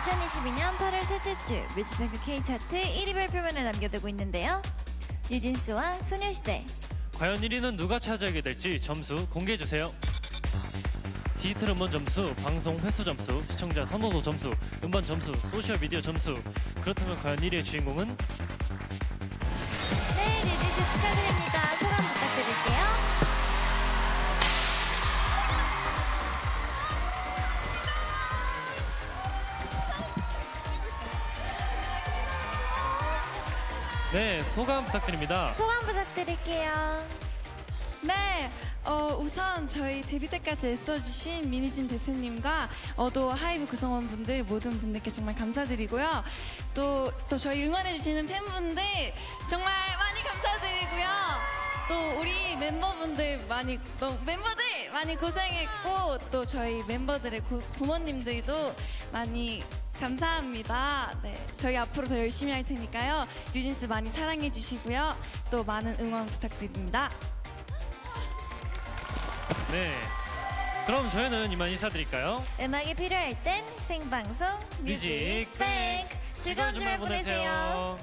2022년 8월 셋째 주 뮤직뱅크 K 차트 1위 발표만을 남겨두고 있는데요. 뉴진스와 소녀시대 과연 1위는 누가 차지하게 될지 점수 공개해 주세요. 디지털 음원 점수, 방송 횟수 점수, 시청자 선호도 점수, 음반 점수, 소셜 미디어 점수. 그렇다면 과연 1위의 주인공은 네, 뉴진스 축하드립니다. 네 소감 부탁드립니다. 소감 부탁드릴게요. 네, 어, 우선 저희 데뷔 때까지 애써주신 미니진 대표님과 어, 또 하이브 구성원분들 모든 분들께 정말 감사드리고요. 또, 또 저희 응원해주시는 팬분들 정말 많이 감사드리고요. 또 우리 멤버분들 많이, 또 멤버들 많이 고생했고 또 저희 멤버들의 고, 부모님들도 많이 감사합니다. 네, 저희 앞으로 더 열심히 할 테니까요. 뉴진스 많이 사랑해 주시고요. 또 많은 응원 부탁드립니다. 네. 그럼 저희는 이만 인사드릴까요? 음악이 필요할 땐 생방송 뮤직 뮤직뱅크 즐거운 주말 보내세요.